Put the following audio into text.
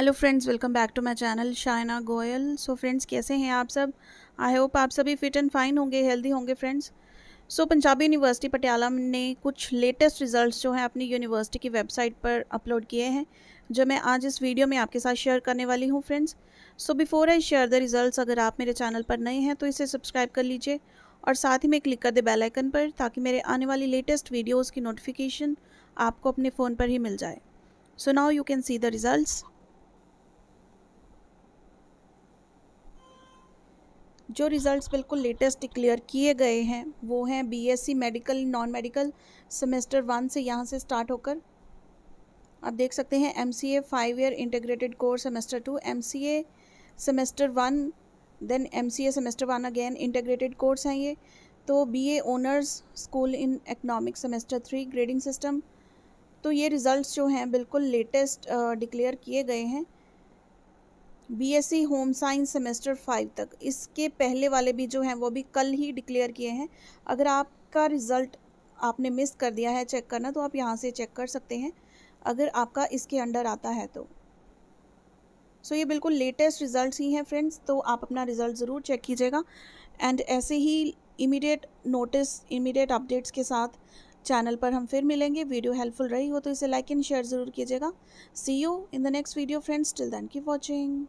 Hello friends welcome back to my channel Shaina Goyal so friends कैसे हैं आप सब? आई होप आप सभी फिट एंड फाइन होंगे हेल्दी होंगे friends so Punjabi university Patiala ने कुछ लेटेस्ट रिजल्ट्स जो हैं अपनी यूनिवर्सिटी की वेबसाइट पर अपलोड किए हैं, जो मैं आज इस वीडियो में आपके साथ शेयर करने वाली हूँ friends so before I share the result अगर आप मेरे चैनल पर नए हैं तो इसे सब्सक्राइब कर लीजिए और साथ ही में क्लिक कर दे बेल आइकन पर, ताकि मेरे आने वाली लेटेस्ट वीडियोज़ की नोटिफिकेशन आपको अपने फ़ोन पर ही मिल जाए. So now you can see the results जो रिज़ल्ट्स बिल्कुल लेटेस्ट डिक्लेयर किए गए हैं, वो हैं BSc medical non medical semester one से यहाँ से स्टार्ट होकर। आप देख सकते हैं MCA five year integrated course semester two M MCA semester one then MCA semester one again integrated course हैं ये। तो BA honours school in economic semester three grading system तो ये रिज़ल्ट्स जो हैं बिल्कुल लेटेस्ट डिक्लेयर किए गए हैं। BSc home science semester five तक। इसके पहले वाले भी जो हैं वो भी कल ही डिक्लेयर किए हैं। अगर आपका रिज़ल्ट आपने मिस कर दिया है चेक करना तो आप यहाँ से चेक कर सकते हैं। अगर आपका इसके अंडर आता है तो। सो so, ये बिल्कुल लेटेस्ट रिज़ल्ट ही हैं फ्रेंड्स तो आप अपना रिज़ल्ट ज़रूर चेक कीजिएगा। एंड ऐसे ही इमीडिएट नोटिस इमीडिएट अपडेट्स के साथ चैनल पर हम फिर मिलेंगे। वीडियो हेल्पफुल रही हो तो इसे लाइक एंड शेयर ज़रूर कीजिएगा। See you in the next video friends till then keep watching